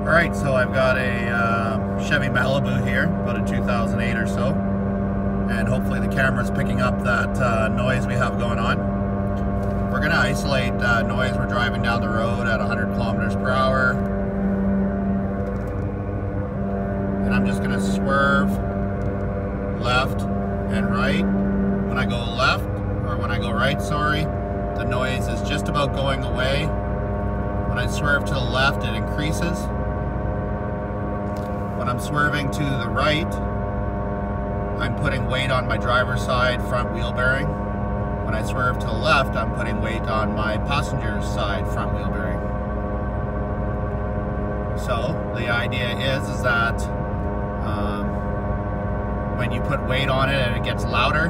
Alright, so I've got a uh, Chevy Malibu here, about a 2008 or so. And hopefully the camera's picking up that uh, noise we have going on. We're going to isolate uh, noise. We're driving down the road at 100 kilometers per hour. And I'm just going to swerve left and right. When I go left, or when I go right, sorry, the noise is just about going away. When I swerve to the left, it increases. I'm swerving to the right, I'm putting weight on my driver's side front wheel bearing. When I swerve to the left, I'm putting weight on my passenger's side front wheel bearing. So the idea is, is that um, when you put weight on it and it gets louder,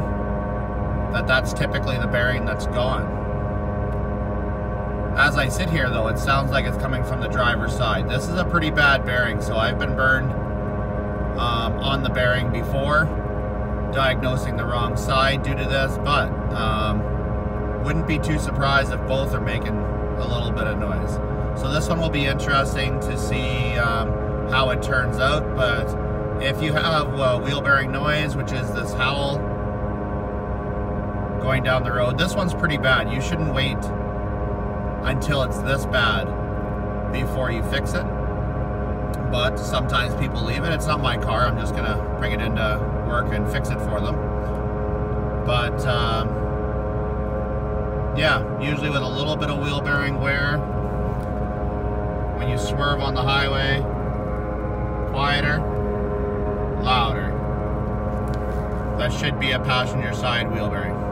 that that's typically the bearing that's gone. As I sit here though, it sounds like it's coming from the driver's side. This is a pretty bad bearing, so I've been burned um, on the bearing before, diagnosing the wrong side due to this, but um, wouldn't be too surprised if both are making a little bit of noise. So this one will be interesting to see um, how it turns out, but if you have uh, wheel bearing noise, which is this howl going down the road, this one's pretty bad. You shouldn't wait until it's this bad before you fix it but sometimes people leave it. It's not my car. I'm just gonna bring it into work and fix it for them. But um, yeah, usually with a little bit of wheel bearing wear, when you swerve on the highway, quieter, louder. That should be a passenger side wheel bearing.